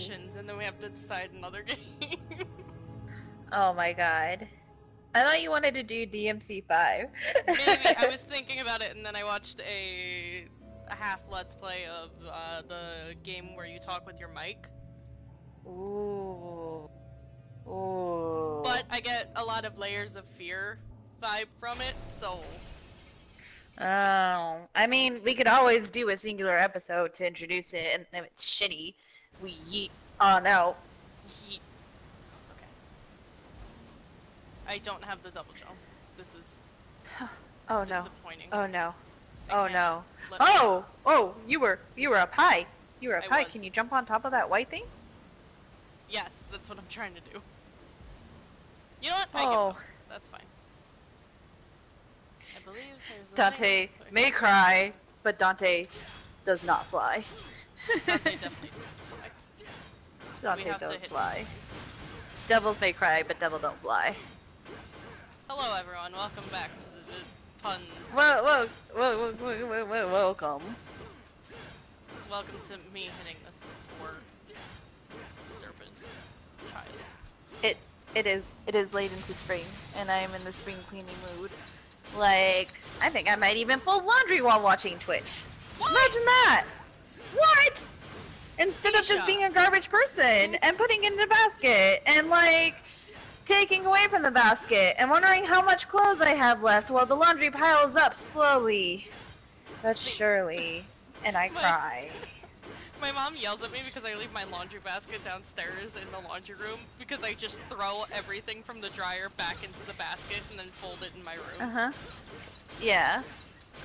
missions, and then we have to decide another game. Oh my god. I thought you wanted to do DMC five. Maybe I was thinking about it, and then I watched a, a half let's play of uh, the game where you talk with your mic. Ooh. Ooh. But I get a lot of layers of fear vibe from it, so Oh, I mean, we could always do a singular episode to introduce it, and if it's shitty, we yeet ah, on out. he. Okay. I don't have the double jump. This is Oh no. disappointing. Oh no. I Oh no. Oh! Oh, you were you were up high. You were up I high. was. Can you jump on top of that white thing? Yes, that's what I'm trying to do. You know what? I Oh. That's fine. I believe there's Dante thing, so I may cry, but Dante does not fly. Dante definitely does. Dante don't fly. Devils may cry, but devil don't fly. Hello everyone, welcome back to the, the fun. Whoa, whoa, whoa, whoa, whoa, whoa, welcome. Welcome to me hitting this poor serpent child. It it is it is late into spring, and I am in the spring cleaning mood. Like, I think I might even fold laundry while watching Twitch. Imagine that! What? Instead of just being a garbage person and putting it in a basket and like taking away from the basket and wondering how much clothes I have left while the laundry piles up slowly but surely, and I My- cry. My mom yells at me because I leave my laundry basket downstairs in the laundry room because I just throw everything from the dryer back into the basket and then fold it in my room. Uh huh. Yeah.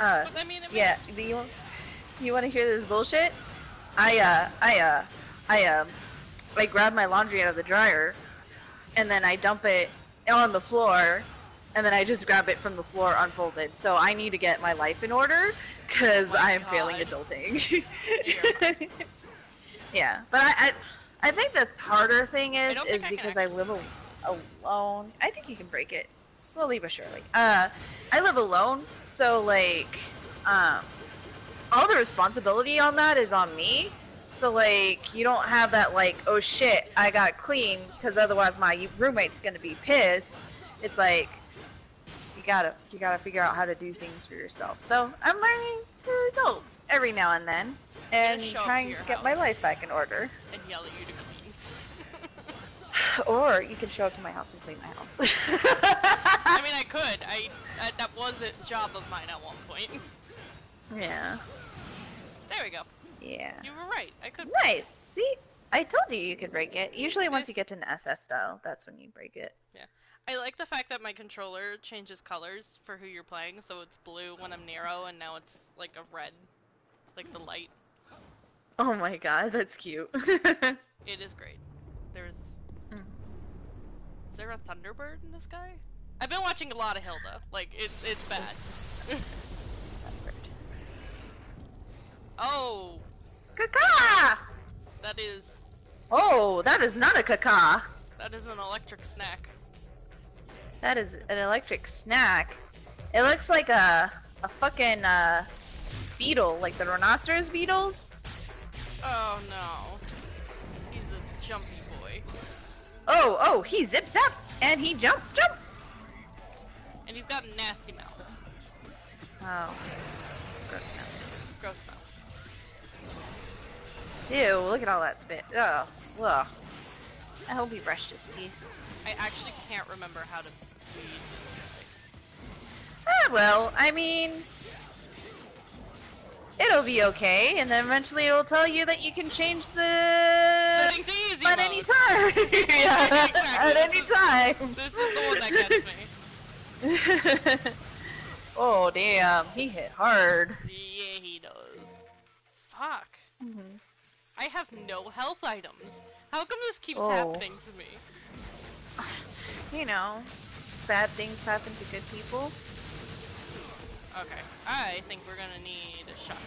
Uh. But I mean, it Yeah, do you you want to hear this bullshit? I uh I uh I um I grab my laundry out of the dryer and then I dump it on the floor and then I just grab it from the floor unfolded. So I need to get my life in order cuz Oh I'm failing God. adulting. Yeah, but I, I I think the harder thing is is I because I live al- alone. I think you can break it slowly but surely. Uh, I live alone, so like, um, all the responsibility on that is on me. So like, you don't have that like, oh shit, I got clean because otherwise my roommate's gonna be pissed. It's like, you gotta you gotta figure out how to do things for yourself. So I'm learning to adult every now and then, and up to trying to get my life back in order. and yell at you to clean. Or you can show up to my house and clean my house. I mean, I could. I uh, that was a job of mine at one point. yeah. There we go. Yeah. You were right. I could. Nice. See, I told you you could break it. Usually, once you get to an SS style, that's when you break it. Yeah. I like the fact that my controller changes colors for who you're playing, so it's blue when I'm Nero, and now it's like a red, like the light. Oh my god, that's cute. It is great. There's. Mm. Is there a Thunderbird in the sky? I've been watching a lot of Hilda. Like it's it's bad. oh, Caca! that is Oh, that is not a caca. that is an electric snack. That is an electric snack. It looks like a a fucking uh, beetle, like the rhinoceros beetles. Oh no, he's a jumpy boy, Oh, oh, he zips up and he jump jump. and he's got a nasty mouth. Oh, gross mouth. Gross mouth. Ew, look at all that spit. Oh, ugh. I hope he brushed his teeth. I actually can't remember how to feed. Ah, well, I mean, it'll be okay, and then eventually it'll tell you that you can change the Setting to easy at mode. any time. yeah, Exactly, at this any is- time. This is the one that gets me. oh damn, he hit hard. Yeah, he does. Fuck. Mhm. I have no health items. How come this keeps Oh. happening to me? You know, bad things happen to good people. Okay, I think we're gonna need a shotgun.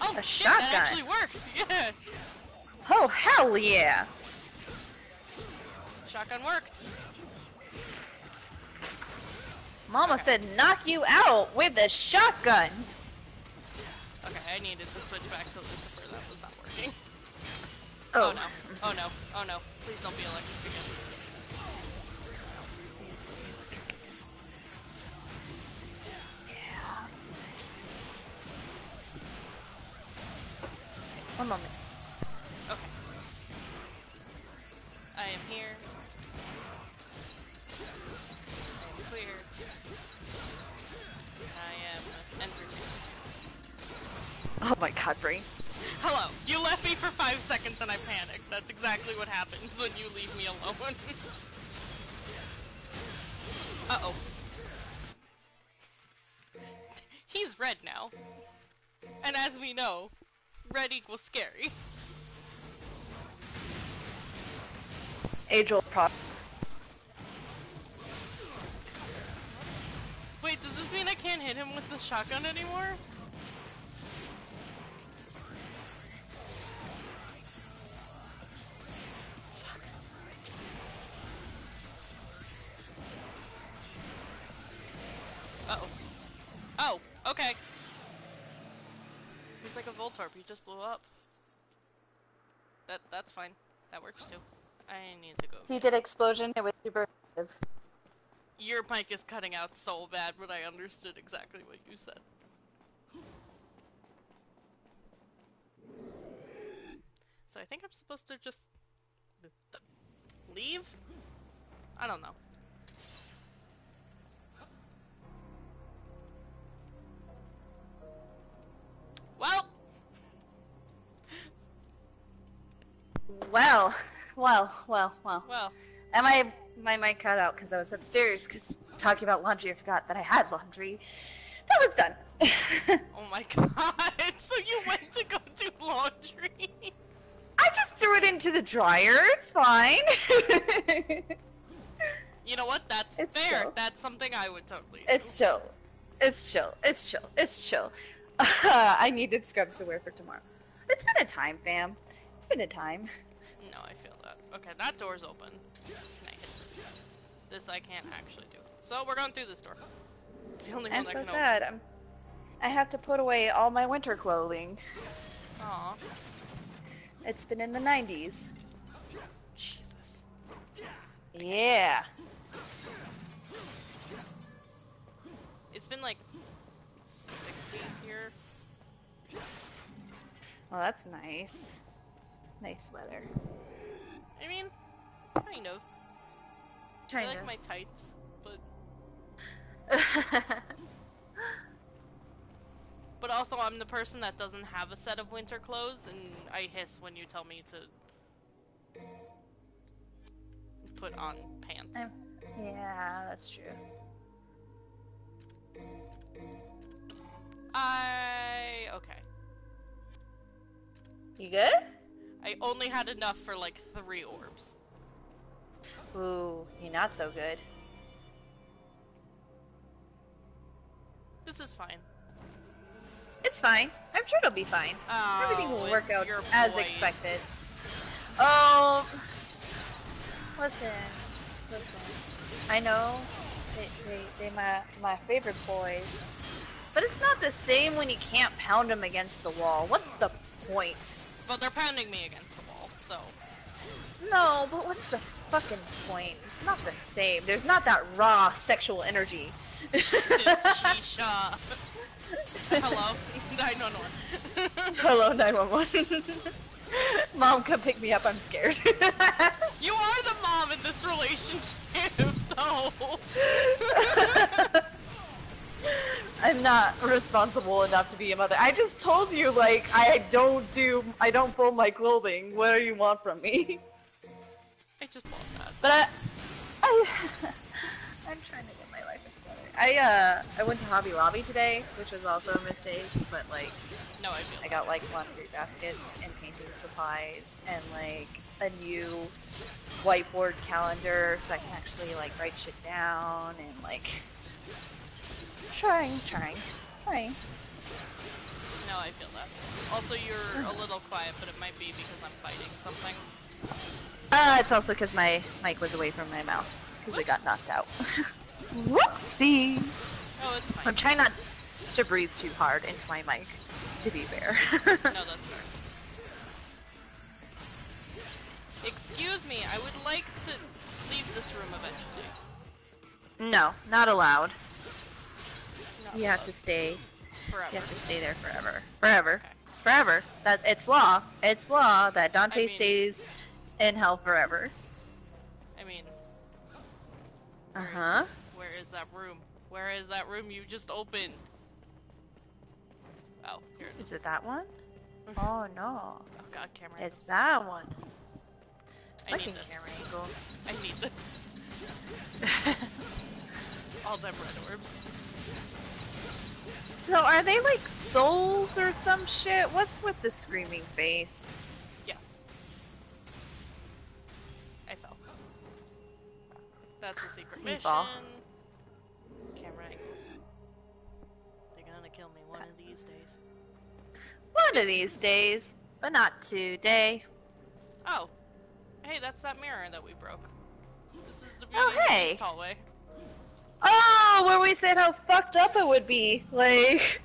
Oh A shit, that actually works! Yeah! Oh hell yeah! Shotgun worked. Mama Okay. said knock you out with a shotgun. Okay, I needed to switch back to Lucifer, not working. Oh. oh no. Oh no. Oh no. Please don't be electric again. Yeah. One moment. Okay. I am here. I am clear. I am entertained. Oh my god, brain. Hello. You left me for five seconds and I panicked. That's exactly what happens when you leave me alone. Uh-oh. He's red now. And as we know, red equals scary. Age old prop. Wait, does this mean I can't hit him with the shotgun anymore? That's fine. That works too. I need to go. He did explosion. It was super effective. Your mic is cutting out so bad, but I understood exactly what you said. So I think I'm supposed to just leave? I don't know. Well, well, well, well. well, And my my mic cut out because I was upstairs because talking about laundry. I forgot that I had laundry. That was done. oh my god, so you went to go do laundry? I just threw it into the dryer. It's fine. You know what? That's It's fair. chill. That's something I would totally do. it's chill. It's chill. It's chill. It's chill. I needed scrubs to wear for tomorrow. It's been a time, fam. It's been a time. No, I feel that. Okay, that door's open. Can I hit this? I can't actually do. So we're going through this door. It's the only I'm one so sad. I'm. I have to put away all my winter clothing. open. Aw, It's been in the 90s. Jesus. Yeah. It's been like 60s here. Well, that's nice. Nice weather. I mean, kind of. I Kind like my tights, but but also I'm the person that doesn't have a set of winter clothes, and I hiss when you tell me to put on pants. I'm- yeah, that's true. I okay. You good? I only had enough for like three orbs. Ooh, you're not so good. This is fine. It's fine. I'm sure it'll be fine. Oh, Everything will work out as expected. Oh, listen, listen. I know they they they my my favorite boys, but it's not the same when you can't pound them against the wall. What's the point? But they're pounding me against the wall, so No, but what's the fucking point? It's not the same. There's not that raw sexual energy. Jesus, Tisha. Hello, 911. Hello, 911. Mom, come pick me up. I'm scared. you are the mom in this relationship, though. I'm not responsible enough to be a mother. I just told you, like, I don't do, I don't fold my clothing. What do you want from me? I just bought that. But I, I, I'm trying to get my life together. I, uh, I went to Hobby Lobby today, which was also a mistake, but, like, No, I feel I got, like, laundry baskets and painting supplies and, like, a new whiteboard calendar so I can actually, like, write shit down and, like, trying, trying, trying. No, I feel that. Also, you're a little quiet, but it might be because I'm fighting something. Uh, it's also because my mic was away from my mouth because it got knocked out. Whoopsie! Oh, it's fine. I'm trying not to breathe too hard into my mic, to be fair. No, that's fair. Excuse me, I would like to leave this room eventually. No, not allowed. You have to stay. forever. You have to stay there forever. Forever. Okay. Forever. That it's law. It's law that Dante I mean- stays in hell forever. I mean, Uh huh. Where is that room? Where is that room you just opened? Oh, here it is. Is it that one? Oh no. Oh god, camera. It's angles. that one. I need this. camera angles. I need this. All them red orbs. So are they like souls or some shit? What's with the screaming face? Yes. I fell. That's a secret mission. fall. Camera angles. They're gonna kill me one of these days. One of these days, but not today. Oh. Hey, that's that mirror that we broke. This is the oh, beauty Oh, of the hey. east hallway. Oh, where we said how fucked up it would be. Like,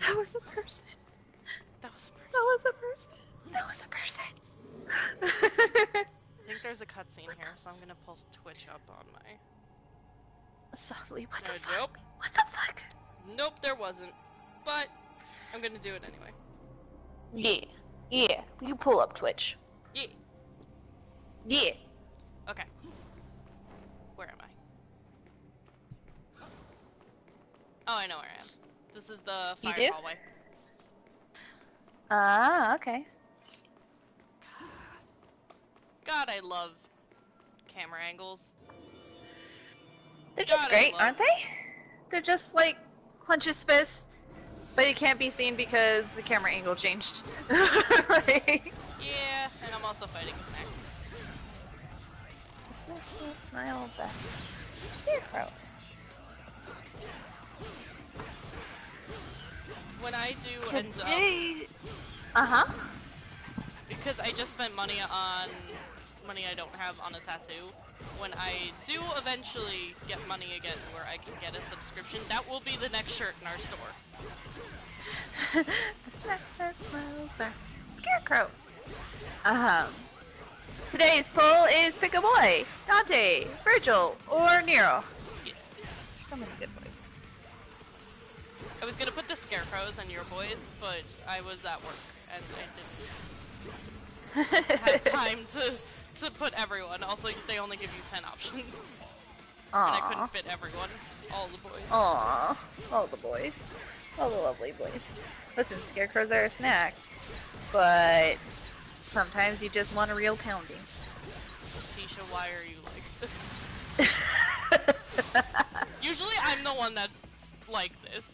that was a person. That was a person. That was a person. That was a person. I think there's a cutscene here, so I'm gonna pull Twitch up on my. Softly, what the Uh, fuck? nope. What the fuck? Nope, there wasn't. But I'm gonna do it anyway. Yeah, yeah. You pull up Twitch. Yeah. Yeah. Okay. Where am I? Oh, I know where I am. This is the You fire do? hallway. Ah, okay. God, I love camera angles. They're just God, great, aren't they? They're just like clenches fists, but it can't be seen because the camera angle changed. like, Yeah, and I'm also fighting snacks. This? My old back? Scarecrows. When I do end up, Uh huh. because I just spent money on money I don't have on a tattoo. When I do eventually get money again where I can get a subscription, that will be the next shirt in our store. the snack smells back. Scarecrows. Um. Today's poll is pick a boy. Dante, Virgil, or Nero. Yeah. So many good boys. I was gonna put the scarecrows and your boys, but I was at work and I didn't have time to to put everyone. Also, they only give you ten options, and I couldn't fit everyone, all the boys. Aww. All the boys. All the lovely boys. Listen, scarecrows are a snack, but sometimes you just want a real pounding. Tisha, why are you like? This? Usually, I'm the one that's like this.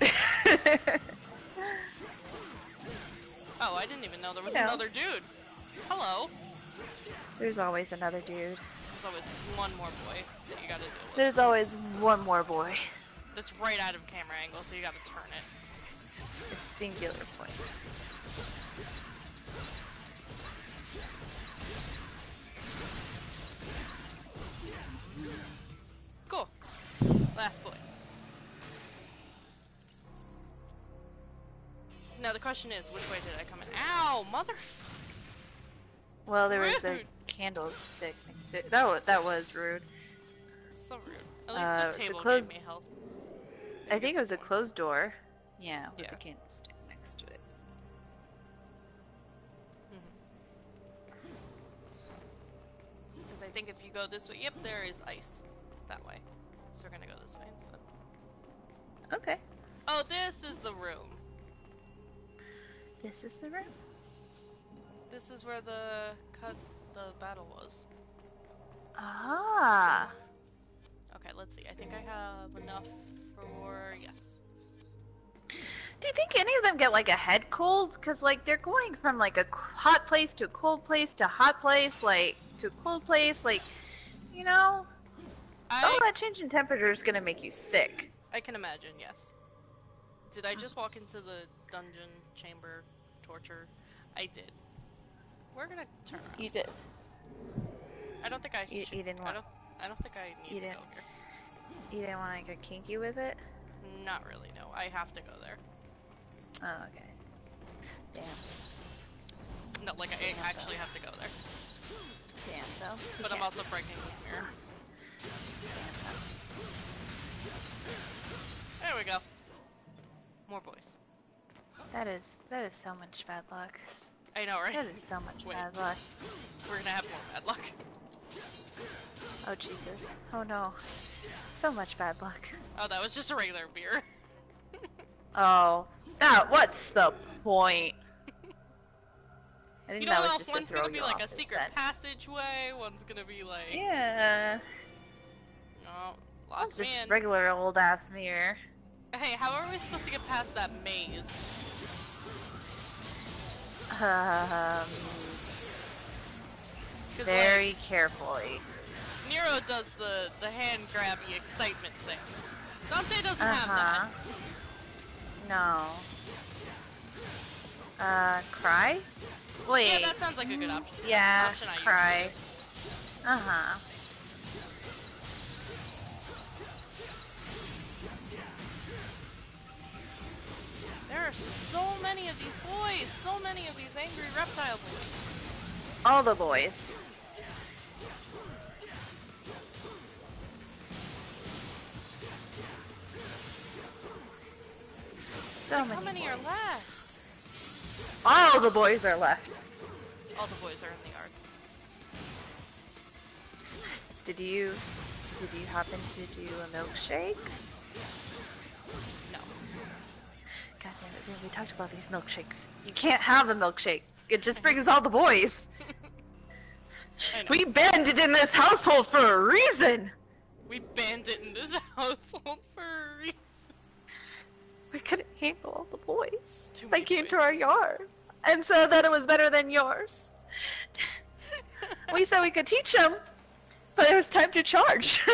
Oh, I didn't even know there was You know. another dude. Hello. There's always another dude. There's always one more boy that you gotta deal with. There's always one more boy. That's right out of camera angle, so you gotta turn it. A singular point. Last boy. Now the question is, which way did I come in? Ow, mother. Well, there was a candlestick next to it. That was, that was rude. So rude. At least Uh, the table closed- gave me health. I think it was a closed door. Yeah, with Yeah. a candlestick next to it. Because I think if you go this way, yep, there is ice. That way. We're gonna go this way instead. Okay. Oh, this is the room. This is the room. This is where the cut the battle was. Ah. Okay, let's see. I think I have enough for yes. Do you think any of them get like a head cold? Cause like they're going from like a hot place to a cold place to hot place, like to a cold place, like you know, all I oh, that change in temperature is gonna make you sick. I can imagine. Yes. Did I just walk into the dungeon chamber torture? I did. We're gonna turn around. You did. I don't think I You- should. you didn't I want- don't. I don't think I need You to didn't- go here. You didn't want to get kinky with it. Not really. No, I have to go there. Oh, okay. Damn. No. like I actually have to go there. Damn, though. But I'm also breaking this mirror. There we go. More boys. That is that is so much bad luck. I know, right? That is so much Wait. bad luck. We're gonna have more bad luck. Oh Jesus. Oh no. So much bad luck. Oh, that was just a regular beer. Oh. Now what's the point? I think You that know, was how just one's to throw gonna be like a secret scent. passageway, one's gonna be like, Yeah. Lots just man. regular old ass mirror. Hey, how are we supposed to get past that maze? Um, very carefully. Nero does the the hand grabby excitement thing. Dante doesn't Uh have huh. No. Uh, cry? that. Wait. Yeah, that sounds like a good option. Yeah, Option cry. Uh so many of these angry reptile boys. All the boys. So Like, many. how many are left? All the boys are left. All the boys are in the yard. Did you? Did you happen to do a milkshake? It! We talked about these milkshakes. You can't have a milkshake. It just brings all the boys. We banned it in this household for a reason. We banned it in this household for a reason. We couldn't handle all the boys. Too They came to our yard and said that it was better than yours. we said we could teach them, but it was time to charge.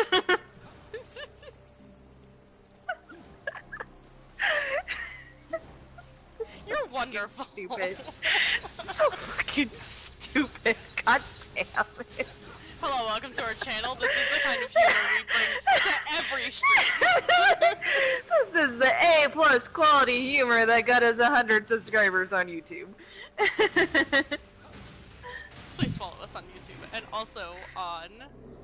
You're wonderful. stupid. so fucking stupid. God damn it. Hello, welcome to our channel. This is the kind of humor we bring to every stream. this is the A plus quality humor that got us 100 subscribers on YouTube. Please follow us on YouTube and also on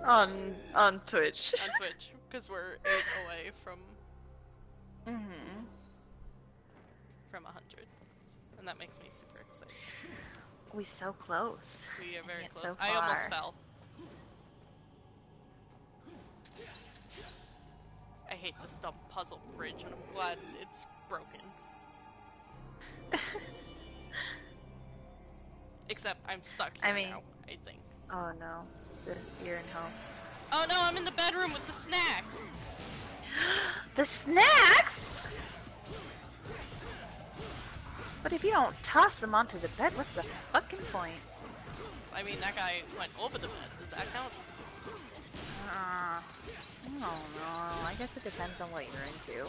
on on Twitch. on Twitch because we're eight away from hmm from a hundred, and that makes me super excited. We so close. We are very close. so I almost fell. I hate this dumb puzzle bridge, and I'm glad it's broken. Except I'm stuck I mean- now, I think. oh no, you're in hell. Oh no, I'm in the bedroom with the snacks! The snacks. But if you don't toss them onto the bed, what's the fucking point? I mean, that guy went over the bed. Does that count? Uh, I don't know. I guess it depends on what you're into.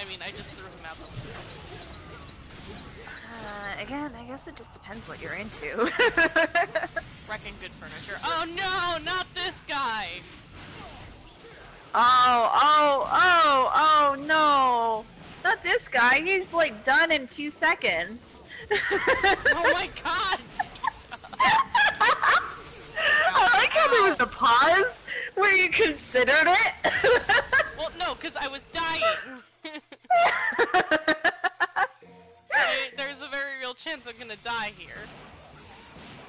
I mean, I just threw him out the window. Uh, again, I guess it just depends what you're into. Wrecking good furniture. Oh no, not this guy! oh, oh, oh, oh no! Not this guy. He's like done in two seconds. Oh my god! I like how there was a pause where you considered it. well, no, because I was dying. I- There's a very real chance I'm gonna die here.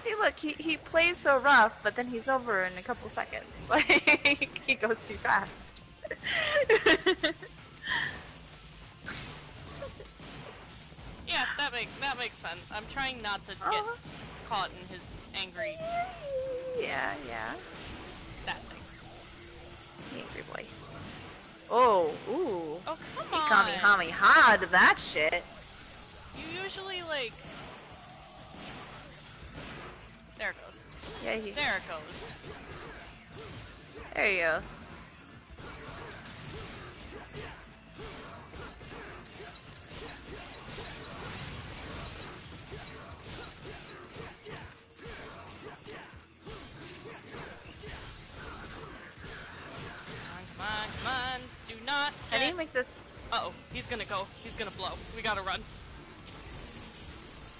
Hey, look, he, he plays so rough, but then he's over in a couple seconds. Like, he goes too fast. Yeah, that makes that makes sense. I'm trying not to get Uh-huh. caught in his angry yeah, yeah. that thing. Angry boy. Oh, ooh. Oh come on. He on! Kamehameha to that shit. You usually like. There it goes. Yeah, he, There it goes. there you go. Not. How do Get... you make this? Uh oh, he's gonna go. He's gonna blow. We gotta run.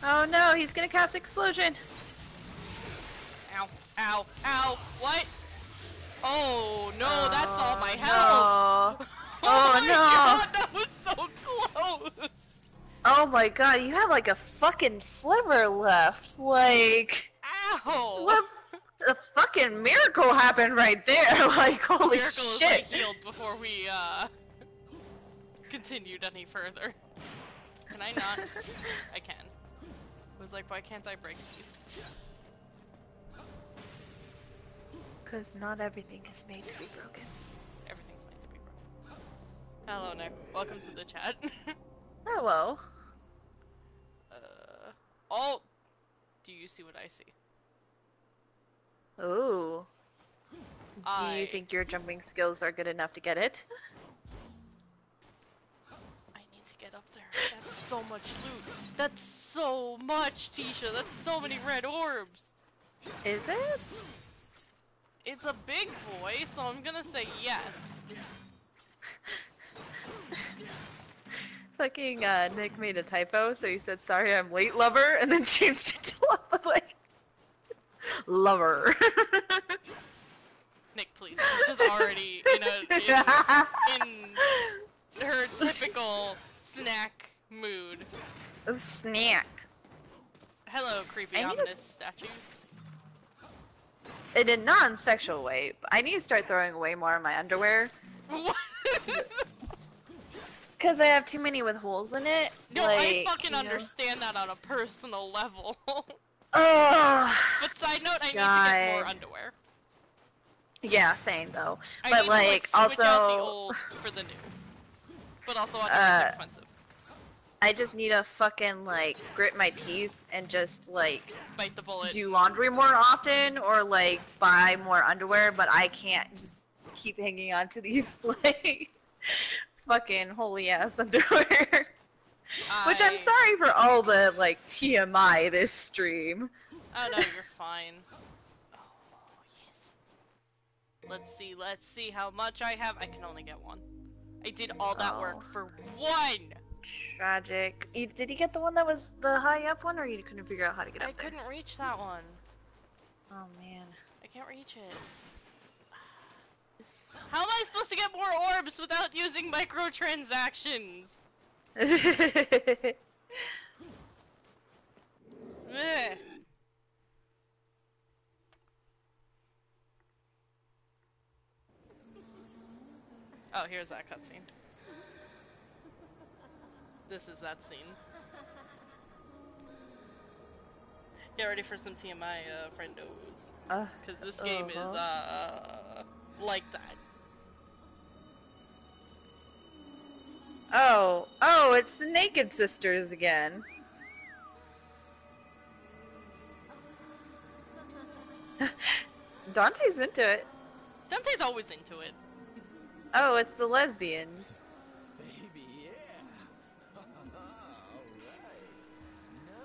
Oh no, he's gonna cast explosion. Ow, ow, ow, what? Oh no, that's all my Oh, health! no. Oh, Oh, my no. god, that was so close! Oh my god, you have like a fucking sliver left. Like, Ow! what a fucking miracle happened right there. Like, holy Miracle is I shit. healed before we uh continued any further. Can I not? I can. I was like, why can't I break these? Because not everything is made to be broken. Everything's made to be broken. Hello, Nick. Welcome to the chat. Hello. uh, all. Do you see what I see? Ooh. Do I- you think your jumping skills are good enough to get it? To get up there. That's so much loot. That's so much, Tisha. That's so many red orbs. Is it? It's a big boy, so I'm gonna say yes. Fucking uh, Nick made a typo, so he said, "Sorry, I'm late, lover," and then changed it to lover, like lover. Nick, please. She's just already in a in, in her typical snack mood. A Snack. Hello, creepy I ominous statues. In a non-sexual way, I need to start throwing away more of my underwear What? because I have too many with holes in it. no, like, I fucking you know? understand that on a personal level. Ugh. but side note, I need to get more underwear. Yeah, same though. I but need like, to, like, switch out the also, old for the new. But also underwear Uh, expensive. I just need to fucking like grit my teeth and just like Bite the bullet. do laundry more often or like buy more underwear, but I can't just keep hanging on to these like fucking holy ass underwear. Which I'm sorry for all the like TMI this stream. Oh no, you're fine. Oh yes. Let's see, let's see how much I have. I can only get one. I did all that work Oh. for one! Tragic. You, did you get the one that was the high up one, or you couldn't figure out how to get up there? I couldn't reach that one. Oh man. I can't reach it. It's How am I supposed to get more orbs without using microtransactions? Meh. Oh, here's that cutscene. This is that scene. Get ready for some TMI, uh, friendos. uh, Because this game is, Uh-huh. uh, like that. oh, oh, it's the Naked Sisters again. Dante's into it. Dante's always into it. Oh, it's the lesbians.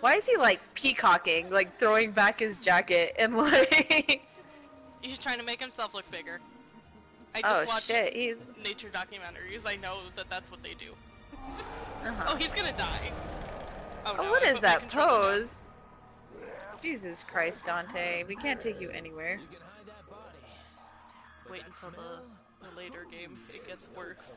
Why is he like peacocking, like throwing back his jacket and like? He's trying to make himself look bigger. I just oh watched shit, he's. nature documentaries. I know that that's what they do. Uh-huh. Oh, he's gonna die. Oh, Oh, no, what I is that pose? Jesus Christ, Dante, we can't take you anywhere. You can hide that body. Wait until the, the later game. It gets worse.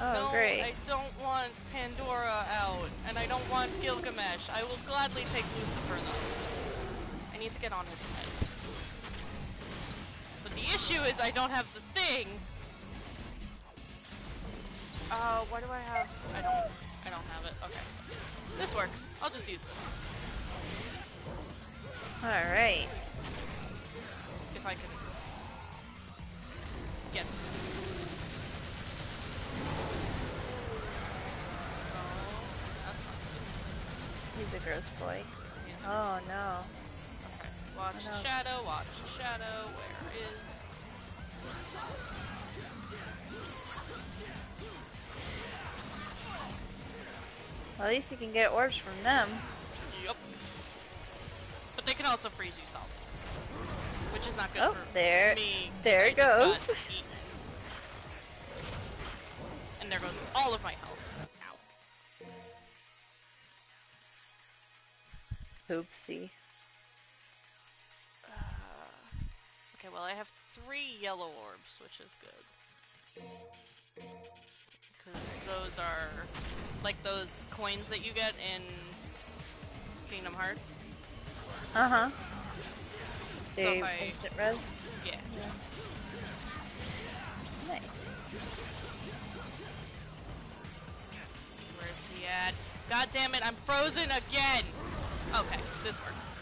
oh, no, great. I don't want Pandora out, and I don't want Gilgamesh. I will gladly take Lucifer though. I need to get on his head. But the issue is I don't have the thing. Uh, why do I have? I don't. I don't have it. Okay. This works. I'll just use this All right. if I can get. He's a gross boy. Oh no. Okay. Watch oh, no. shadow, watch shadow, where is well, at least you can get orbs from them. Yep. But they can also freeze you solid. Which is not good oh, there, me. There it goes. And there goes all of my health. Ow. Oopsie. Uh, okay, well I have three yellow orbs, which is good. Because those are like those coins that you get in Kingdom Hearts. Uh huh. So They I- instant res. Yeah. Nice. Where's? God damn it, I'm frozen again! Okay, this works.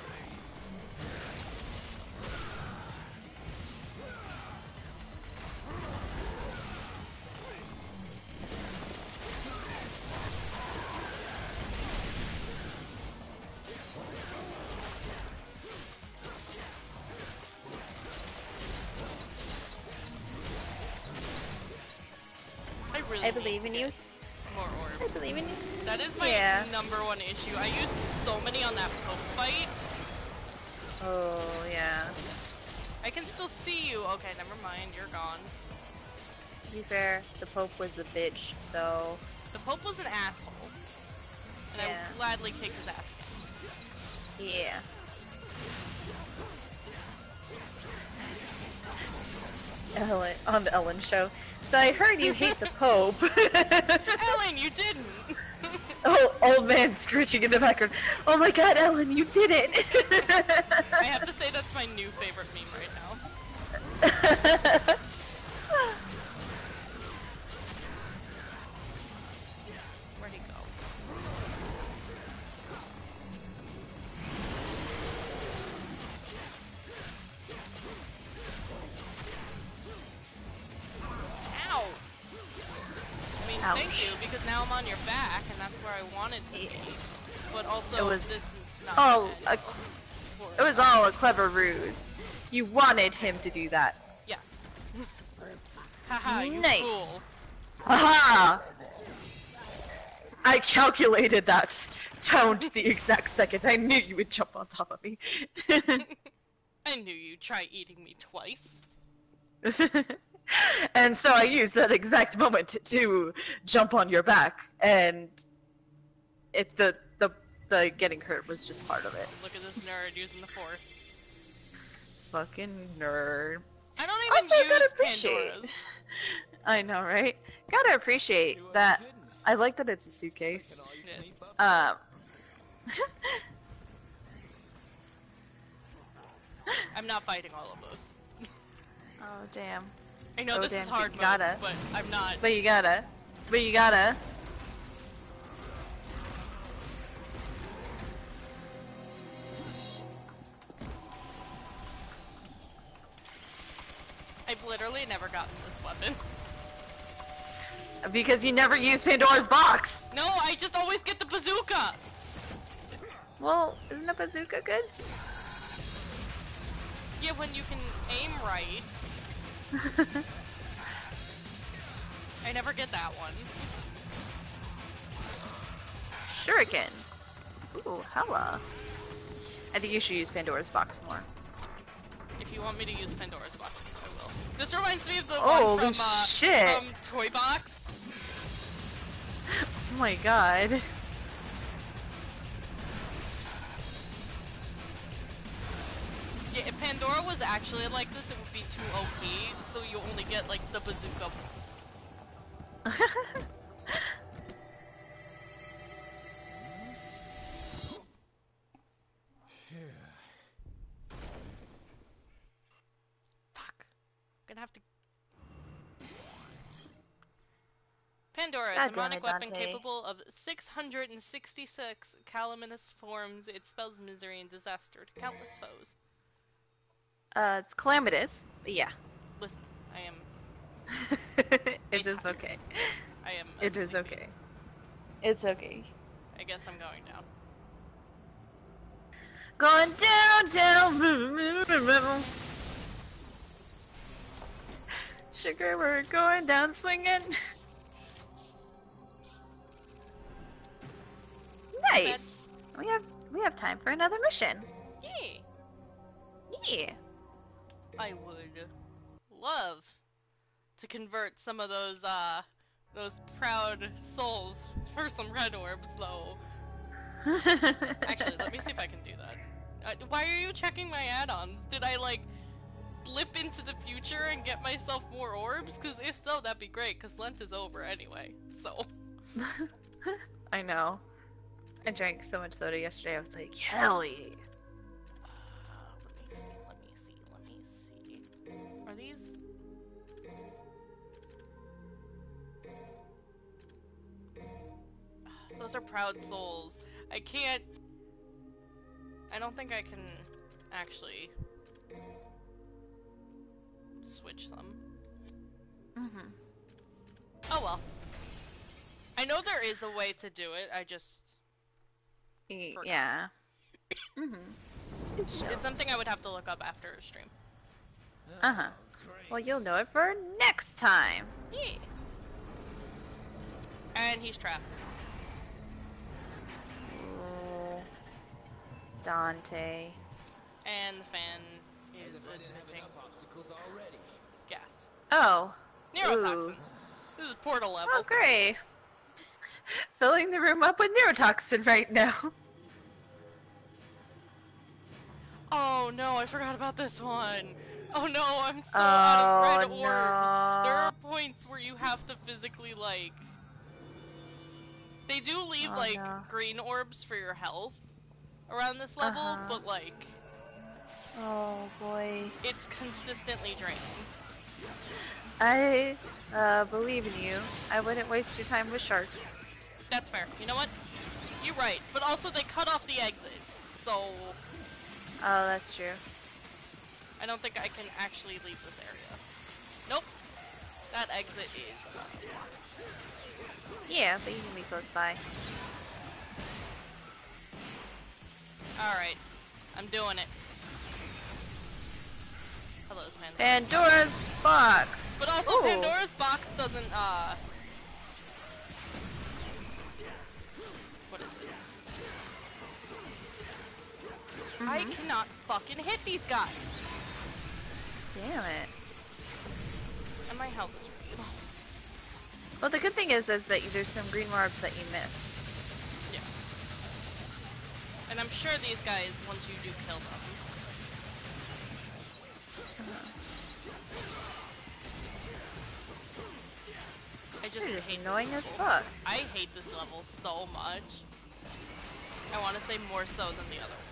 Issue. I used so many on that Pope fight. Oh yeah. I can still see you. Okay, never mind. You're gone. To be fair, the Pope was a bitch, so The Pope was an asshole. And I would gladly kick his ass again. yeah. Ellen on the Ellen show. So I heard you hate the Pope. Ellen, you didn't! Oh, old man screeching in the background. Oh my God, Ellen, you did it! I have to say that's my new favorite meme right now. clever ruse. You wanted him to do that. Yes. Haha, you Nice. fool. Aha! I calculated that down to the exact second. I knew you would jump on top of me. I knew you'd try eating me twice. and so I used that exact moment to jump on your back, and it the the the getting hurt was just part of it. Look at this nerd using the force. Fucking nerd. I don't even Also, gotta use appreciate. Pandora's. I know, right? Gotta appreciate that. I like that it's a suitcase. Fucking all you can eat buffalo. Um. I'm not fighting all of those. oh damn. I know Oh, this damn, is you hard mode, gotta. but I'm not. But you gotta. But you gotta. I've literally never gotten this weapon. Because you never use Pandora's box. No, I just always get the bazooka. Well, isn't a bazooka good? Yeah, when you can aim right. I never get that one. Shuriken. Ooh, hella. I think you should use Pandora's box more. If you want me to use Pandora's box. This reminds me of the Holy one from uh, shit. from Toy Box. Oh my god. Yeah, if Pandora was actually like this, it would be too OP, so you only get like the bazooka ones. Fuck. I'm gonna have to. Pandora, God a damn demonic weapon Dante. capable of 666 calaminous forms. It spells misery and disaster to countless foes. uh, it's calamitous. Yeah. Listen, I am. it is okay. I am. It is sleepy. okay. It's okay. I guess I'm going down. Going down, down. Sugar, we're going down swinging. Nice. We have we have time for another mission. Yeah. Yeah. I would love to convert some of those uh those proud souls for some red orbs though. Actually, let me see if I can do that. Uh, why are you checking my add-ons? Did I like blip into the future and get myself more orbs? Cuz if so, that'd be great cuz Lent is over anyway. So, I know. I drank so much soda yesterday. I was like, hell yeah. uh, let me see. Let me see. Let me see. Are these Those are proud souls. I can't. I don't think I can actually switch them. Mm-hmm. Oh well. I know there is a way to do it. I just Forgot. Yeah. mm-hmm. It's it's something I would have to look up after a stream. Uh-huh. great. Well, you'll know it for next time. Yeah. And he's trapped. Ooh. Dante. And the fan As is if I didn't have emitting enough obstacles already. gas. Oh. Neurotoxin. Ooh. This is portal level. Oh, great. Filling the room up with neurotoxin right now. Oh no, I forgot about this one. Oh no, I'm so out of red Oh, orbs. There are points where you have to physically like. They do leave Oh, like no. green orbs for your health around this level, Uh-huh. but like Oh boy. it's consistently draining. I uh, believe in you. I wouldn't waste your time with sharks. That's fair. You know what? You're right, but also they cut off the exit, so Oh, that's true. I don't think I can actually leave this area. Nope. That exit is. Yeah, but you can be close by. Alright. I'm doing it. Hello, man. Pandora's box. But also, Ooh. Pandora's box doesn't, uh... I Mhm. cannot fucking hit these guys! Damn it. And my health is really low. Well, the good thing is, is that there's some green orbs that you missed. Yeah. And I'm sure these guys, once you do kill them... I just They're just hate annoying this as level. fuck. I hate this level so much. I want to say more so than the other ones.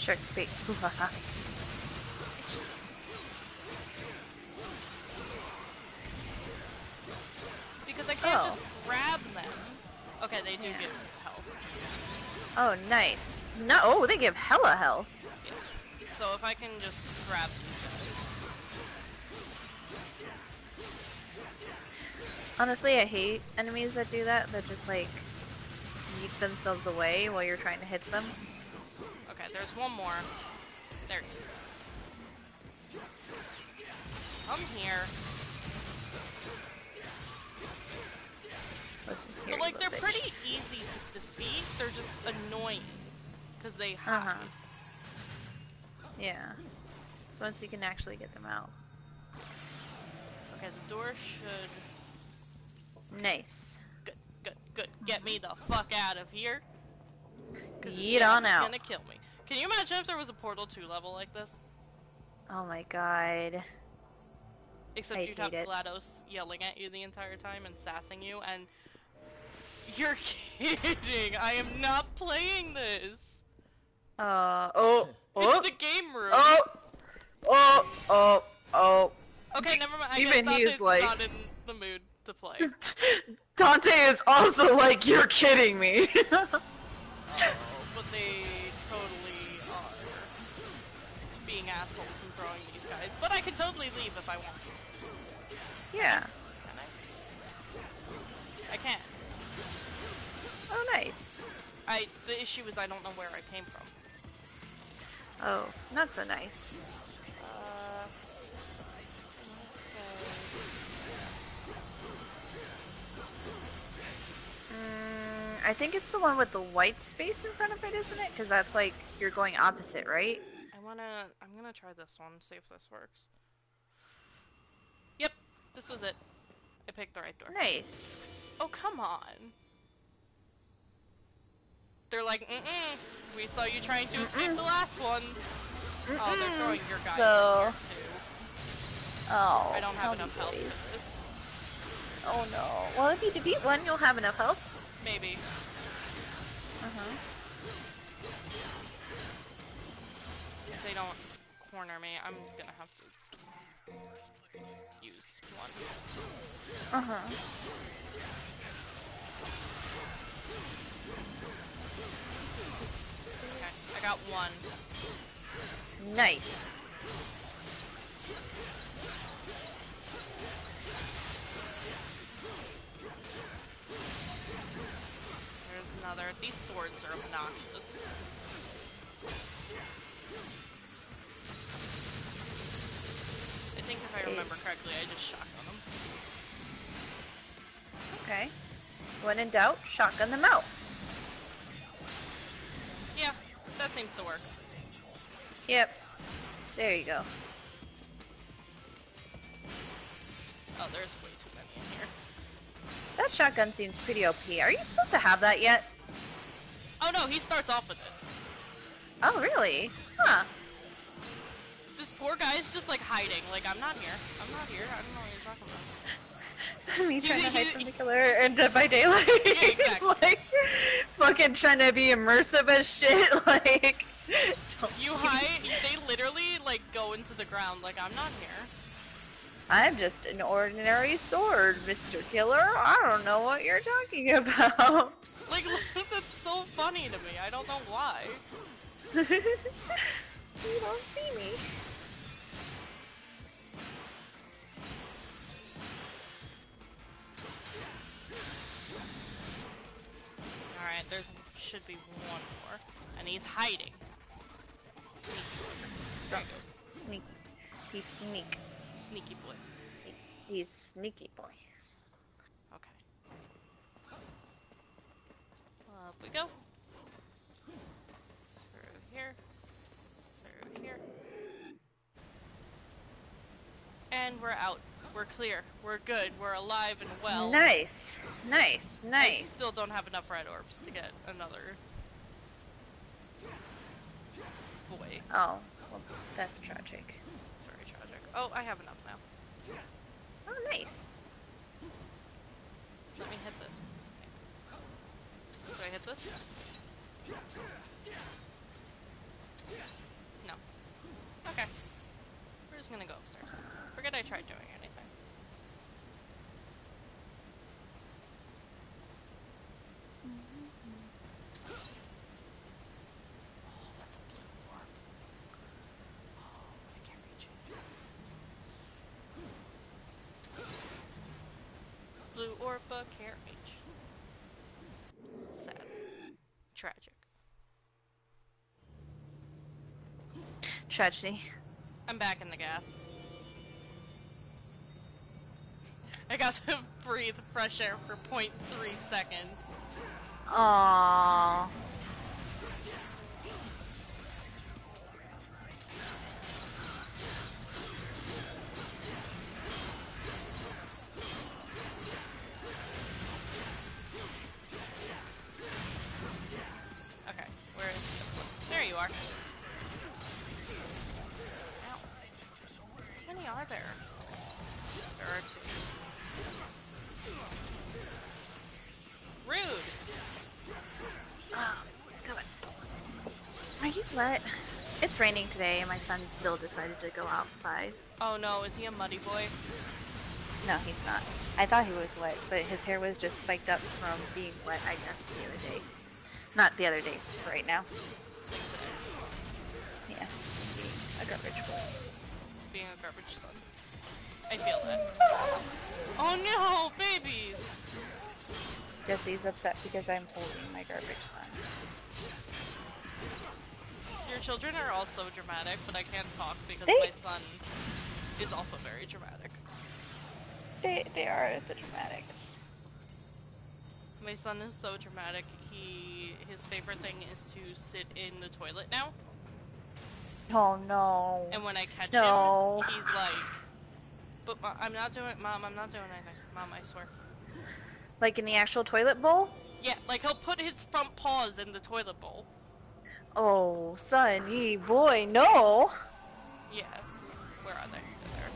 Shark bait. Because I can't Oh. just grab them. Okay, they do Yeah. give health. oh, nice. No, oh, they give hella health. Yeah. So if I can just grab these guys. Honestly, I hate enemies that do that. That just like yeet themselves away while you're trying to hit them. Okay, there's one more. There he is. Come here. Listen here, But like they're bitch. pretty easy to defeat. They're just annoying. Because they hide. Uh-huh. Yeah. So once you can actually get them out. Okay, the door should Nice. good, good, good. Get me the fuck out of here. 'Cause Yeet on out. gonna kill me. Can you imagine if there was a Portal 2 level like this? Oh my god. Except I you'd have hate it. GLaDOS yelling at you the entire time and sassing you, and you're kidding. I am not playing this. Uh oh. oh! It's Oh. the game room. Oh. Oh. Oh. Oh. okay, never mind. I even guess he is Dante's like- not in the mood to play. Dante is also like, you're kidding me. Oh, but they being assholes and throwing these guys. But I can totally leave if I want to. yeah. Can I? I can't. Oh, nice. I. The issue is I don't know where I came from. Oh, not so nice. Uh, Mm, I think it's the one with the white space in front of it, isn't it? Because that's like you're going opposite, right? I wanna. I'm gonna try this one. See if this works. Yep, this was it. I picked the right door. Nice. Oh come on. They're like, mm-mm. We saw you trying to escape the last one. Oh, they're throwing your guy So- too. Oh. I don't have enough health for this. Oh no. Well, if you defeat one, you'll have enough health. Maybe. Uh they don't corner me, I'm gonna have to use one. Uh huh. Okay, I got one. Nice. There's another. These swords are obnoxious. Think if I remember correctly, I just shotgun them. Okay. When in doubt, shotgun them out. Yeah, that seems to work. Yep. There you go. Oh, there's way too many in here. That shotgun seems pretty OP. Are you supposed to have that yet? Oh no, he starts off with it. Oh, really? Huh. Poor guy's just like hiding. Like, I'm not here. I'm not here. I don't know what you're talking about. Me trying to hide from the killer and Dead by Daylight. Yeah, exactly. like, fucking trying to be immersive as shit. Like, don't You hide. They literally like go into the ground. Like, I'm not here. I'm just an ordinary sword, Mr. Killer. I don't know what you're talking about. Like, that's so funny to me. I don't know why. you don't see me. All right, there's should be one more, and he's hiding. Sneaky. Sneaky. He's sneak. Sneaky boy. He's sneaky boy. Okay. Up we go. Through here. Through here. And we're out. We're clear. We're good. We're alive and well. nice. Nice. Nice. I still don't have enough red orbs to get another boy. Oh, well, that's tragic. It's very tragic. Oh, I have enough now. Oh, nice. Let me hit this. Do I hit this? No. Okay. We're just gonna go upstairs. Forget I tried doing anything. Oh, that's a blue orb. Oh, but I can't reach it. Blue orb, but can't. Sad. Tragic. Tragedy. I'm back in the gas. I got to breathe fresh air for 0.3 seconds. Aww. Are you wet? It's raining today, and my son still decided to go outside. Oh no, is he a muddy boy? No, he's not. I thought he was wet, but his hair was just spiked up from being wet, I guess, the other day. Not the other day, right now. Yeah, being a garbage boy. Being a garbage son. I feel that. Oh no, babies! Jesse's upset because I'm holding my garbage son. Your children are also dramatic, but I can't talk because They- my son is also very dramatic. They they are the dramatics. My son is so dramatic. he his favorite thing is to sit in the toilet now. Oh no. And when I catch No. him, he's like, "But I'm not doing, mom. I'm not doing anything, mom. I swear." Like in the actual toilet bowl? Yeah, like he'll put his front paws in the toilet bowl. Oh, sonny boy, no. Yeah. Where are they? There.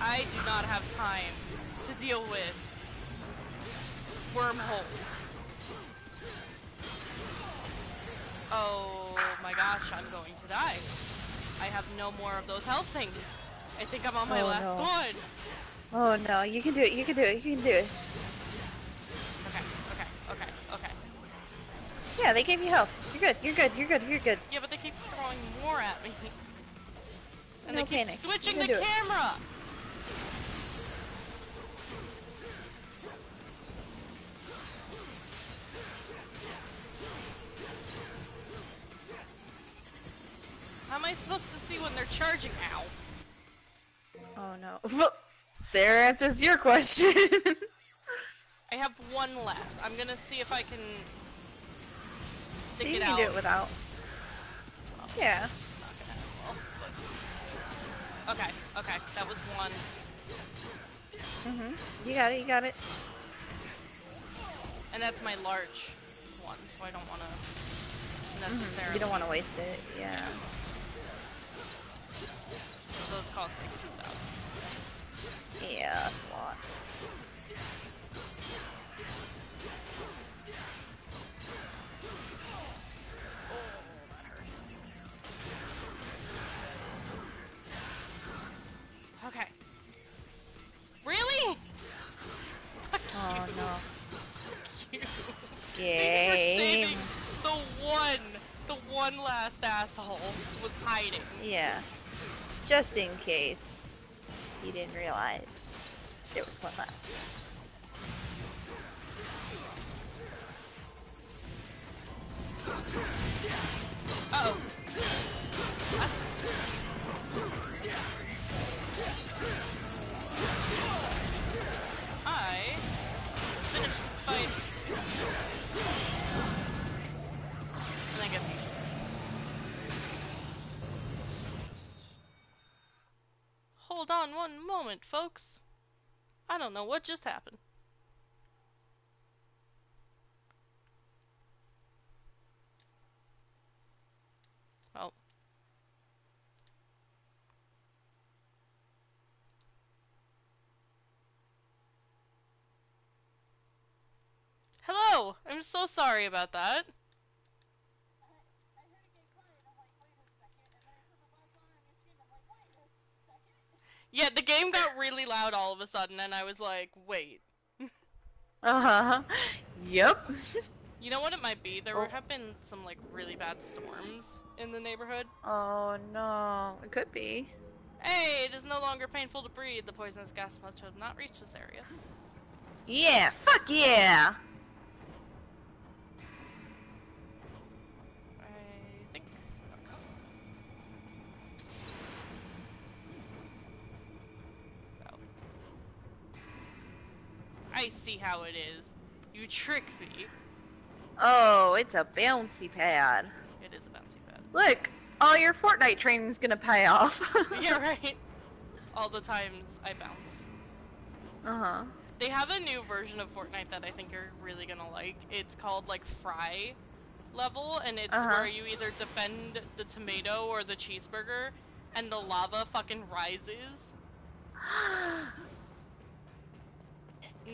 I do not have time to deal with wormholes. Oh my gosh, I'm going to die. I have no more of those health things. I think I'm on my Oh, last no. one. Oh no, you can do it, you can do it, you can do it. Okay, okay, okay, okay. Yeah, they gave you health. You're good, you're good, you're good, you're good. Yeah, but they keep throwing more at me. And No they keep panic. switching the do it. camera! How am I supposed to see when they're charging? Ow. Oh no. There answers your question. I have one left. I'm gonna see if I can stick you it can out. do it without. Yeah. It's not gonna end well, but- Okay, okay, that was one. Mhm. You got it, you got it. And that's my large one, so I don't want to Mhm. necessarily. You don't want to waste it. Yeah. Those cost like two thousand. Yeah, that's a lot. Okay. Really? Fuck Oh you. no. Fuck you. Thanks for Game. saving the one, the one last asshole was hiding. Yeah. Just in case you didn't realize there was one last. Uh oh. Moment, folks. I don't know what just happened. Oh. Hello! I'm so sorry about that. Yeah, the game got really loud all of a sudden, and I was like, wait. Uh huh. Yep. You know what it might be? There Oh. have been some, like, really bad storms in the neighborhood. oh no. It could be. Hey, it is no longer painful to breathe. The poisonous gas must have not reached this area. Yeah. Fuck yeah. I see how it is. You trick me. Oh, it's a bouncy pad. It is a bouncy pad. Look, all your Fortnite training's gonna pay off. yeah, right. All the times I bounce. Uh huh. They have a new version of Fortnite that I think you're really gonna like. It's called like Fry level, and it's Uh-huh. where you either defend the tomato or the cheeseburger, and the lava fucking rises.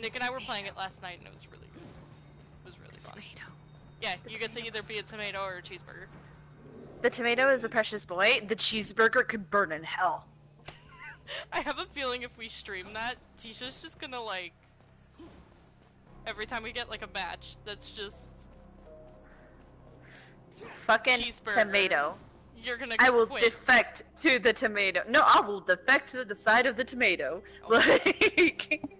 Nick and I were playing it last night, and it was really good. It was really fun. Tomato. Yeah, The you get to either be a tomato or a cheeseburger. The tomato is a precious boy. The cheeseburger could burn in hell. I have a feeling if we stream that, Tisha's just gonna like. Every time we get like a batch, that's just Fucking tomato. you're gonna. I will quit. defect to the tomato. No, I will defect to the side of the tomato. Oh. Like,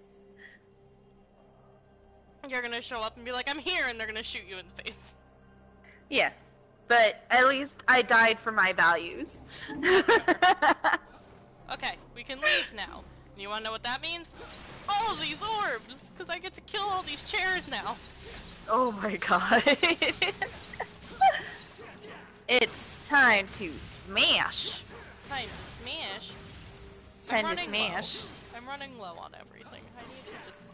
You're gonna show up and be like, "I'm here," and they're gonna shoot you in the face. yeah. But at least I died for my values. Okay, we can leave now. You wanna know what that means? All of these orbs! Because I get to kill all these chairs now. Oh my god. it's time to smash. It's time to smash. Time to running low. smash. I'm running low on everything. I need to just.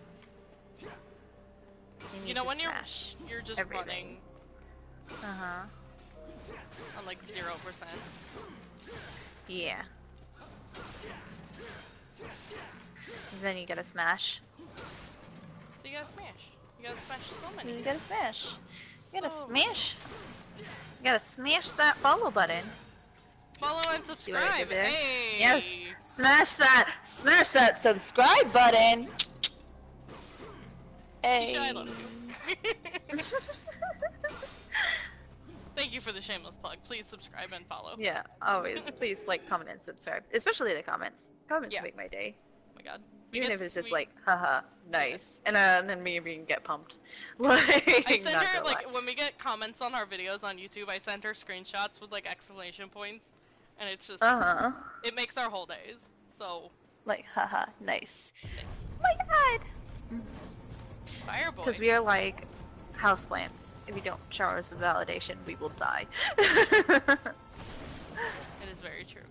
Need You know when you're smash. you're just everything. running Uh huh. on like zero percent. Yeah. Then you gotta smash. So you gotta smash. You gotta smash so many. You gotta smash. You gotta So- smash. You gotta smash that follow button. Follow and what I did subscribe. Hey. Yes. Smash that. Smash that subscribe button. Hey. Tisha, I love you. Thank you for the shameless plug. Please subscribe and follow. yeah. Always. Please like, comment, and subscribe. Especially the comments. Comments Yeah. make my day. Oh my god. We Even if it's just we- like, haha, nice, and, uh, and then me being get pumped. Like, I send her like lie. when we get comments on our videos on YouTube, I send her screenshots with like exclamation points, and it's just Uh huh. it makes our whole days. So Like, haha, nice. it's Oh my god. Fireboy. Because we are like houseplants. If we don't shower us with validation, we will die. It is very true.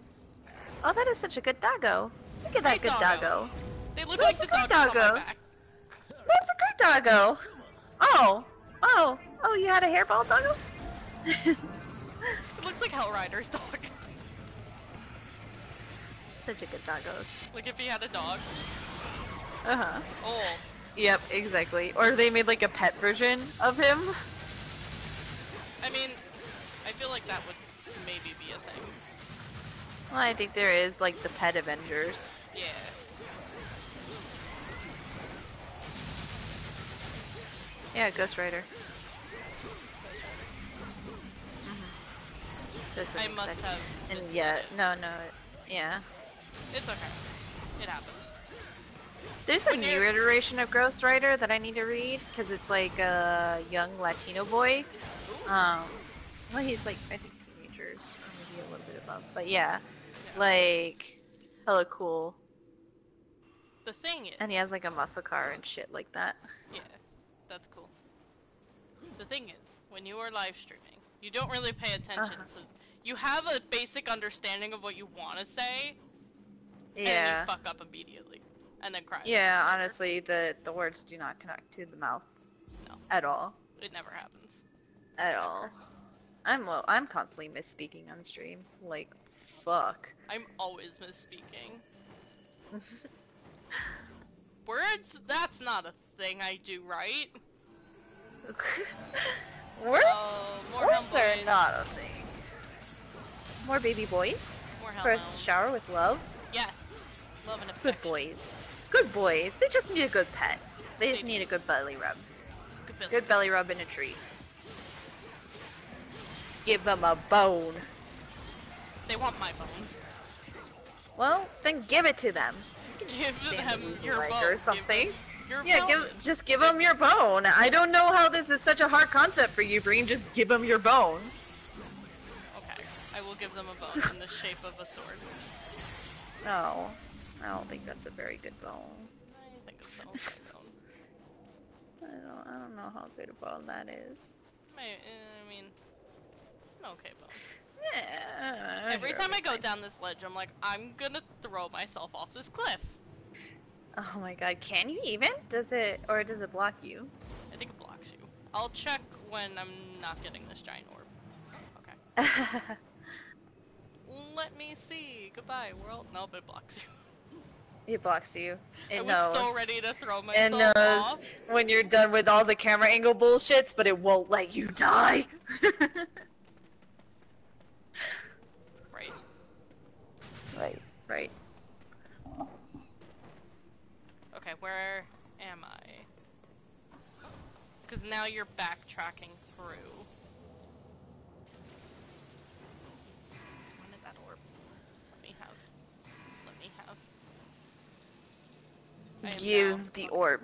oh, that is such a good doggo. Look at that Great good doggo. doggo. They look That's like the great dogs on doggo. back. That's a great doggo. Oh, oh, oh, you had a hairball doggo? It looks like Hellrider's dog. such a good doggos. like if he had a dog. Uh huh. Oh, Yep, exactly. Or they made like a pet version of him. I mean, I feel like that would maybe be a thing. Well, I think there is like the Pet Avengers. Yeah. Yeah, Ghost Rider. This I must have. And yeah, it. no, no, yeah. It's okay. It happens. There's a new iteration of Ghost Rider that I need to read because it's like a young Latino boy. Um, well, he's like I think teenagers or maybe a little bit above, but yeah, Yeah. like hella cool. The thing is, And he has like a muscle car and shit like that. yeah, that's cool. The thing is, when you are live streaming, you don't really pay attention Uh-huh. to. You have a basic understanding of what you want to say, and you fuck up immediately, and then cry. yeah. Honestly, the the words do not connect to the mouth. No. At all. It never happens. At all. I'm well. I'm constantly misspeaking on stream. Like, fuck. I'm always misspeaking. Words? That's not a thing I do right. Words? Uh, more Words are not a thing. More baby boys. More For us to shower with love. Yes. Love and Good boys. Good boys. They just need a good pet. They just need a good belly rub. Good Billy. Good belly rub and a treat. Give them a bone. They want my bones. Well, then give it to them. Give Stand them to lose a your leg bone. or Give something. Your Yeah, bone. give just give them your bone. I don't know how this is such a hard concept for you, Breen. Just give them your bone. Okay. I will give them a bone in the shape of a sword. No, I don't think that's a very good bone. I think it's bone. I don't. I don't know how good a bone that is. Uh, I mean, it's an okay bone. Yeah. Every sure, time I go down this ledge, I'm like, I'm gonna throw myself off this cliff. Oh my god, can you even? Does it or does it block you? I think it blocks you. I'll check when I'm not getting this giant orb. Okay. Let me see. Goodbye, world. Nope, it blocks you. It blocks you. It I was knows. so ready to throw myself It knows off. when you're done with all the camera angle bullshits, but it won't let you die. Right. right, right. Okay, where am I? Because now you're backtracking through. When did that orb? Let me have. Let me have. I am Give the orb.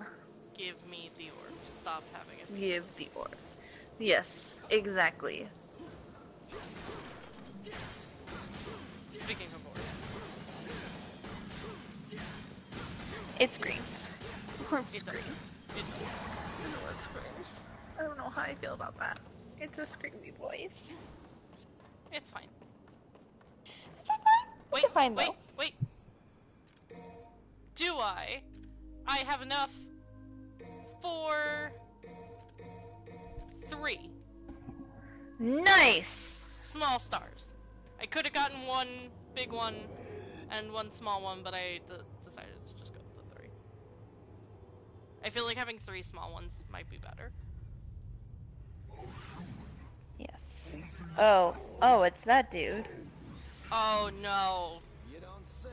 Give me the orb. Stop having it. Give the orb. Yes, exactly. Speaking of orbs. It screams. Or It does. screams. It does. I screams. I don't know how I feel about that. It's a screamy voice. It's fine. It's a fine. Wait, It's a fine wait, though. wait. Do I? I have enough for three Nice. small stars. I could have gotten one big one and one small one, but I d- decided to just go with the three. I feel like having three small ones might be better. Yes. Oh, oh, it's that dude. Oh no, You don't say.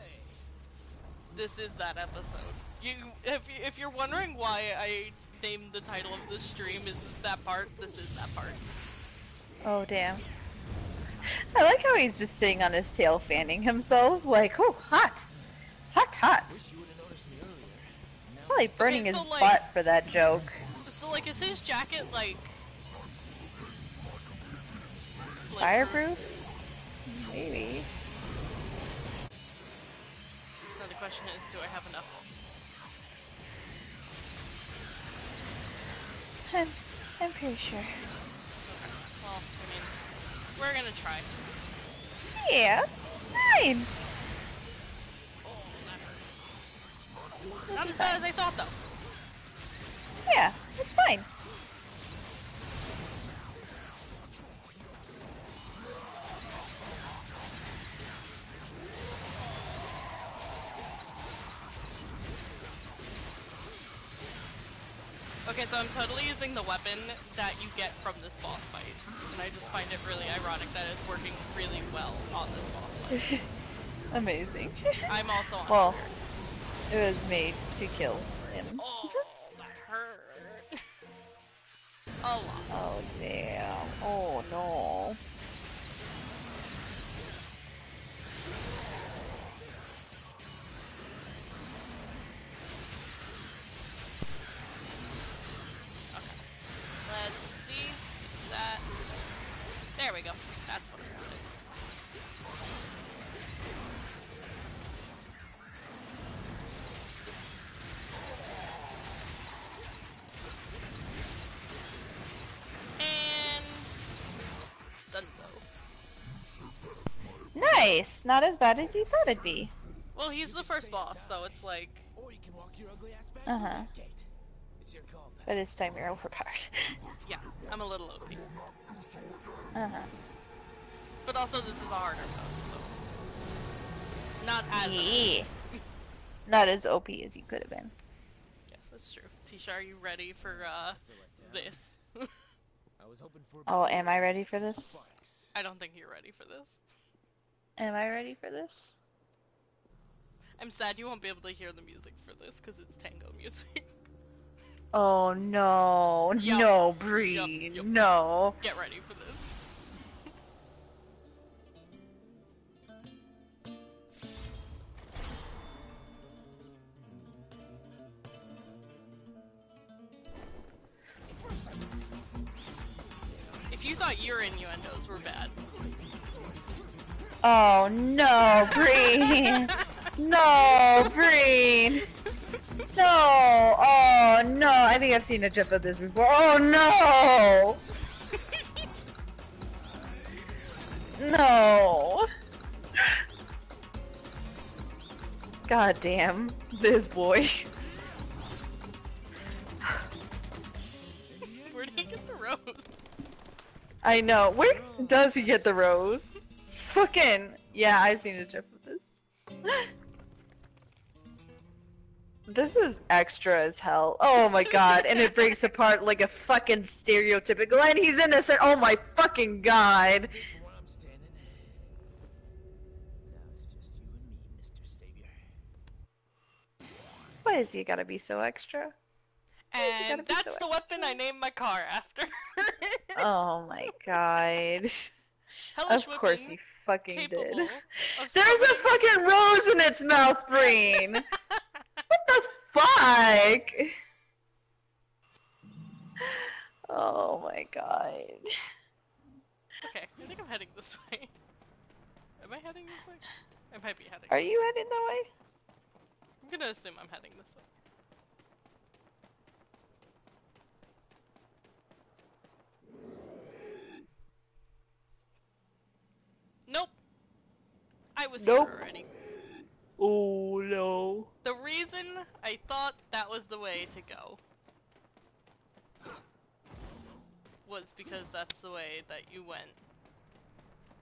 this is that episode. You, if you, if you're wondering why I named the title of this stream is that part, this is that part. Oh, damn. I like how he's just sitting on his tail fanning himself, like, oh, hot. Hot, hot. Wish you would have noticed me earlier. Now Probably burning so, his like- butt for that joke. So like, is his jacket like? Fireproof? Maybe. Now the question is, do I have enough? I'm, I'm pretty sure. Well, I mean, we're gonna try. Yeah, fine. Oh. Not as bad as I thought, though. Yeah, it's fine. Okay, so I'm totally using the weapon that you get from this boss fight, and I just find it really ironic that it's working really well on this boss fight. Amazing. I'm also on. Well, it was made to kill him. Oh, that hurt. A lot. Oh damn. Oh no. We go. That's what I wanted. And Dunzo. Nice. Not as bad as you thought it'd be. Well, he's the first boss, so it's like Or uh-huh. Your call. pal. But this time you're overpowered. yeah, I'm a little OP. uh huh. But also this is a harder mode, so not as OP. Yeah. Not as OP as you could have been. Yes, that's true. Tisha, are you ready for uh That's a letdown. this? I was hoping for. Oh, am I ready for this? I don't think you're ready for this. Am I ready for this? I'm sad you won't be able to hear the music for this because it's tango music. Oh no, Yup. no, Bree, yup. no. Get ready for this. If you thought your innuendos were bad, Oh no, Bree. no, Bree. No. Oh no. I think I've seen a gif of this before. Oh no. No. God damn this boy. where did he get the rose? I know. Where does he get the rose? Fucking yeah, I've seen a gif of this. This is extra as hell. Oh my god, and it breaks apart like a fucking stereotypical and he's innocent. Oh my fucking god. From where I'm standing. Now it's just you and me, Mr. Savior. Why is he gotta be so extra? Why is he gotta And that's so the weapon I named my car after. Oh my god. Hellish Of course he fucking did. There's a fucking rose in its mouth, Breen! what the fuck? Oh my god. Okay, I think I'm heading this way. Am I heading this way? I might be heading. Are you heading that way? I'm gonna assume I'm heading this way. Nope. I was Nope. here already. Oh no. The reason I thought that was the way to go was because that's the way that you went.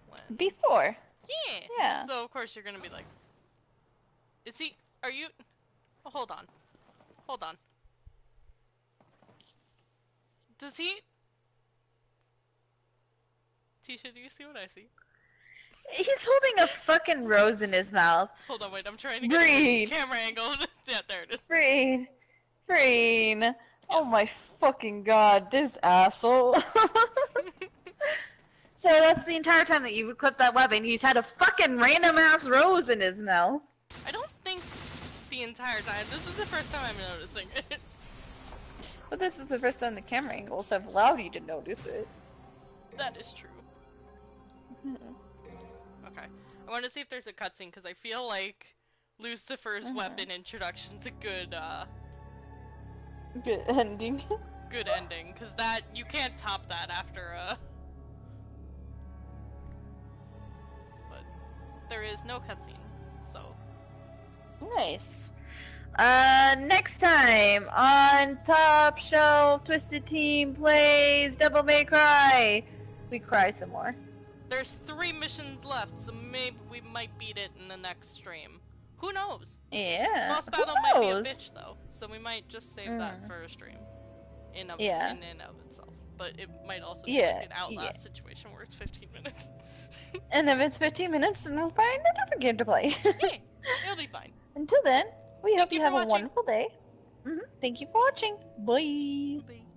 When... Before. Yeah. Yeah. So of course you're gonna be like, is he? Are you? Oh, hold on. Hold on. Does he? Tisha, do you see what I see? He's holding a fucking rose in his mouth. Hold on, wait. I'm trying to get the camera angle. yeah, there it is. Breen. Breen. Oh my fucking god, this asshole. so that's the entire time that you've equipped that weapon, he's had a fucking random ass rose in his mouth. I don't think the entire time. This is the first time I'm noticing it. But this is the first time the camera angles have allowed you to notice it. that is true. Mm-hmm. Okay. I want to see if there's a cutscene because I feel like Lucifer's Mhm. weapon introduction's a good, uh, Good ending. good ending because that you can't top that after a. But there is no cutscene, so nice. Uh, next time on Top Shelf Twisted Team plays Devil May Cry. We cry some more. There's three missions left, so maybe we might beat it in the next stream. Who knows? Yeah. Boss battle might be a bitch though, so we might just save that Mm. for a stream. In of, Yeah. in and of itself. But it might also be Yeah, like an outlast yeah. situation where it's 15 minutes. And if it's 15 minutes, then we'll find a different game to play. yeah, it'll be fine. Until then, we hope you have a wonderful day. hmm Thank you for watching. Bye. Bye.